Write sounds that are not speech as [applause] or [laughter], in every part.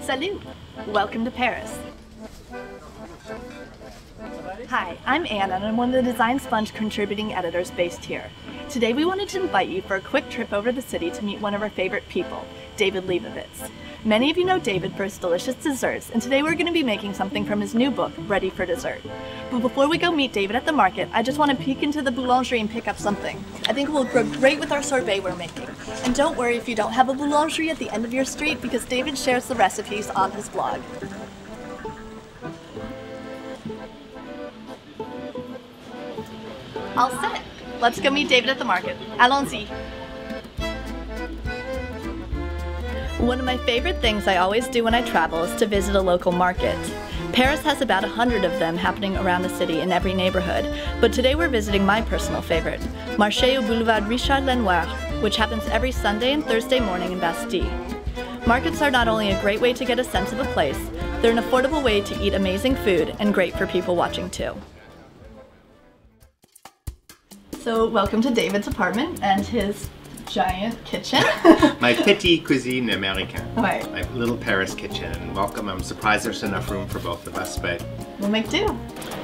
Salut! Welcome to Paris. Hi, I'm Anne and I'm one of the Design Sponge contributing editors based here. Today we wanted to invite you for a quick trip over the city to meet one of our favorite people, David Lebovitz. Many of you know David for his delicious desserts, and today we're going to be making something from his new book, Ready for Dessert. But before we go meet David at the market, I just want to peek into the boulangerie and pick up something. I think it will go great with our sorbet we're making. And don't worry if you don't have a boulangerie at the end of your street because David shares the recipes on his blog. All set. Let's go meet David at the market. Allons-y. One of my favorite things I always do when I travel is to visit a local market. Paris has about a hundred of them happening around the city in every neighborhood, but today we're visiting my personal favorite, Marché au Boulevard Richard Lenoir, which happens every Sunday and Thursday morning in Bastille. Markets are not only a great way to get a sense of a place, they're an affordable way to eat amazing food and great for people watching too. So welcome to David's apartment and his giant kitchen. [laughs] my [laughs] petit cuisine américaine. Right. My little Paris kitchen. Welcome. I'm surprised there's enough room for both of us, but we'll make do.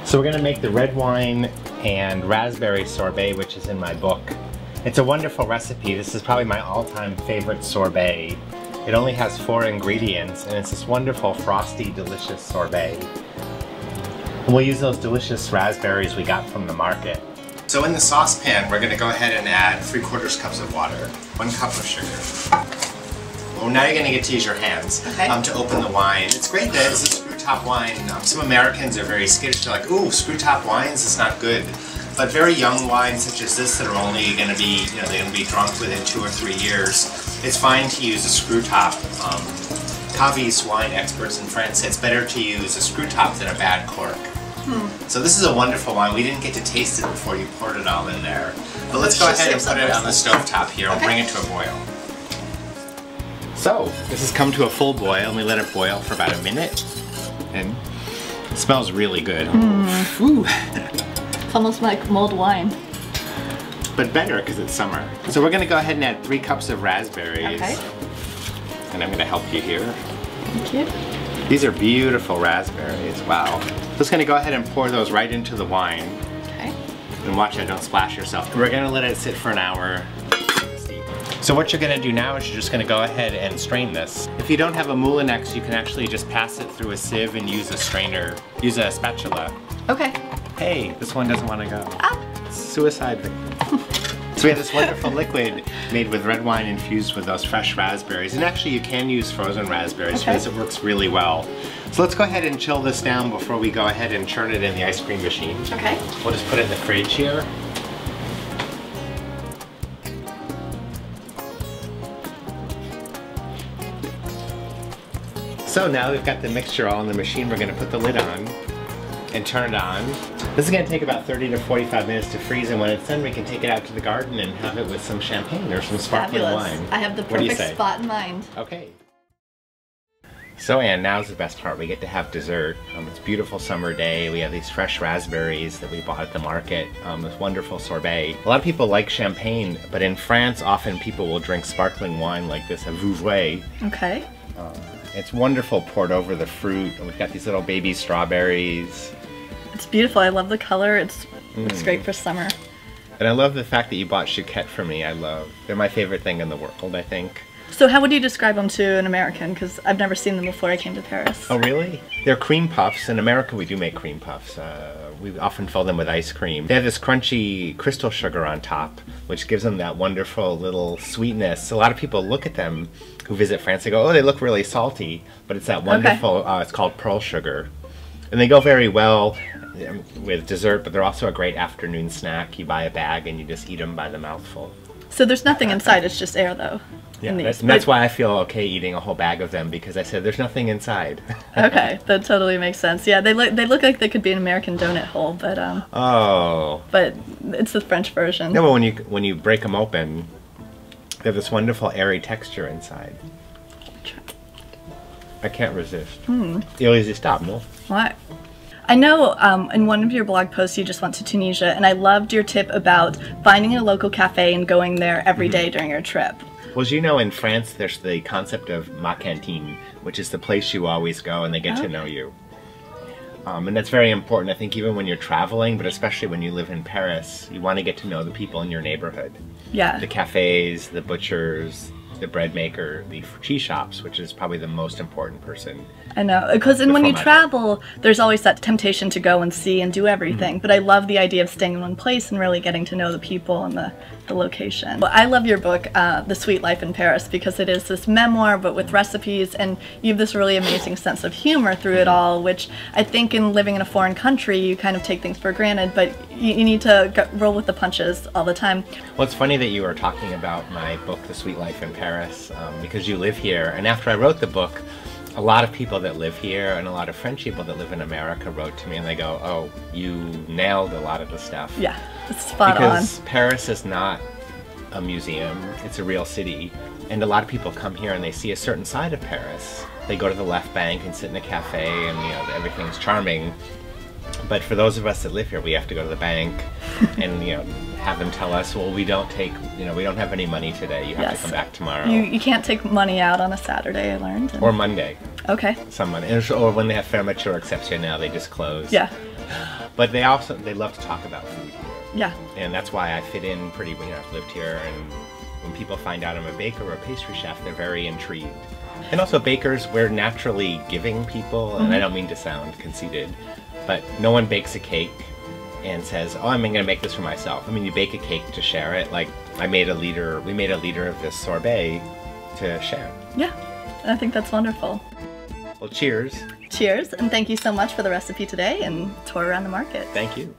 So we're gonna make the red wine and raspberry sorbet, which is in my book. It's a wonderful recipe. This is probably my all-time favorite sorbet. It only has four ingredients, and it's this wonderful, frosty, delicious sorbet. And we'll use those delicious raspberries we got from the market. So in the saucepan, we're gonna go ahead and add 3 quarters cups of water, one cup of sugar. Well, now you're gonna get to use your hands okay. um, to open the wine. It's great that it's a screw top wine. Um, some Americans are very skittish. They're like, ooh, screw top wines is not good. But very young wines such as this that are only gonna be, you know, they're gonna be drunk within two or three years, it's fine to use a screw top. Um, Caviste wine experts in France say it's better to use a screw top than a bad cork. Hmm. So this is a wonderful wine. We didn't get to taste it before you poured it all in there. But let's go ahead and put it on the stove top here and bring it to a boil. So, this has come to a full boil and we let it boil for about a minute. And it smells really good. Mm. It's almost like mulled wine. But better because it's summer. So we're gonna go ahead and add three cups of raspberries. Okay. And I'm gonna help you here. Thank you. These are beautiful raspberries, wow. Just gonna go ahead and pour those right into the wine. Okay. And watch it, don't splash yourself. We're gonna let it sit for an hour. So what you're gonna do now is you're just gonna go ahead and strain this. If you don't have a Moulinex, you can actually just pass it through a sieve and use a strainer, use a spatula. Okay. Hey, this one doesn't wanna go. Ah. Suicide victim. So we have this wonderful liquid made with red wine infused with those fresh raspberries. And actually you can use frozen raspberries okay. because it works really well. So let's go ahead and chill this down before we go ahead and churn it in the ice cream machine. Okay. We'll just put it in the fridge here. So now we've got the mixture all in the machine, we're gonna put the lid on and turn it on. This is gonna take about 30 to 45 minutes to freeze and when it's done we can take it out to the garden and have it with some champagne or some sparkling Fabulous. wine. I have the perfect spot in mind. Okay. So Anne, now's the best part. We get to have dessert. Um, it's a beautiful summer day. We have these fresh raspberries that we bought at the market. Um, this wonderful sorbet. A lot of people like champagne, but in France, often people will drink sparkling wine like this, a Vouvray. Okay. Uh, it's wonderful poured over the fruit. We've got these little baby strawberries. It's beautiful. I love the color. It's mm. it's great for summer. And I love the fact that you bought chouquette for me. I love. They're my favorite thing in the world, I think. So how would you describe them to an American? Because I've never seen them before I came to Paris. Oh really? They're cream puffs. In America we do make cream puffs. Uh, we often fill them with ice cream. They have this crunchy crystal sugar on top, which gives them that wonderful little sweetness. A lot of people look at them who visit France, they go, oh, they look really salty, but it's that wonderful, okay. uh, it's called pearl sugar. And they go very well um, with dessert, but they're also a great afternoon snack. You buy a bag and you just eat them by the mouthful. So there's nothing inside, it's just air though. Yeah, that's, that's, why I feel okay eating a whole bag of them because I said there's nothing inside. [laughs] okay, that totally makes sense. Yeah, they look they look like they could be an American donut hole, but um. Oh. But it's the French version. No, but when you when you break them open, they have this wonderful airy texture inside. I can't resist. Hmm. Irrésistible. What? I know um, in one of your blog posts you just went to Tunisia, and I loved your tip about finding a local cafe and going there every mm -hmm. day during your trip. Well, as you know, in France, there's the concept of ma cantine, which is the place you always go and they get to know you. Um, and that's very important, I think, even when you're traveling, but especially when you live in Paris, you want to get to know the people in your neighborhood. Yeah. The cafes, the butchers, the bread maker, the cheese shops, which is probably the most important person. I know, because when you travel, there's always that temptation to go and see and do everything. Mm-hmm. But I love the idea of staying in one place and really getting to know the people and the, the location. Well, I love your book, uh, The Sweet Life in Paris, because it is this memoir but with recipes, and you have this really amazing sense of humor through it all, which I think in living in a foreign country, you kind of take things for granted, but you, you need to roll with the punches all the time. Well, it's funny that you were talking about my book, The Sweet Life in Paris, um, because you live here. And after I wrote the book, a lot of people that live here and a lot of French people that live in America wrote to me and they go, Oh, you nailed a lot of the stuff. Yeah, it's spot because Paris is not a museum, it's a real city. And a lot of people come here and they see a certain side of Paris. They go to the left bank and sit in a cafe and you know everything's charming. But for those of us that live here, we have to go to the bank [laughs] and you know have them tell us, well, we don't take, you know, we don't have any money today. You have Yes. to come back tomorrow. You, you can't take money out on a Saturday, I learned. and- or Monday. okay, Some money, or when they have fermeture exception now, they just close. yeah, But they also they love to talk about food here. yeah. and that's why I fit in pretty. You know, I've lived here, and when people find out I'm a baker or a pastry chef, they're very intrigued. And also, bakers, we're naturally giving people, and I mm-hmm. don't mean to sound conceited, but no one bakes a cake and says, "Oh, I'm going to make this for myself." I mean, you bake a cake to share it. Like I made a liter, we made a liter of this sorbet to share. Yeah, I think that's wonderful. Well, cheers. Cheers, and thank you so much for the recipe today and tour around the market. Thank you.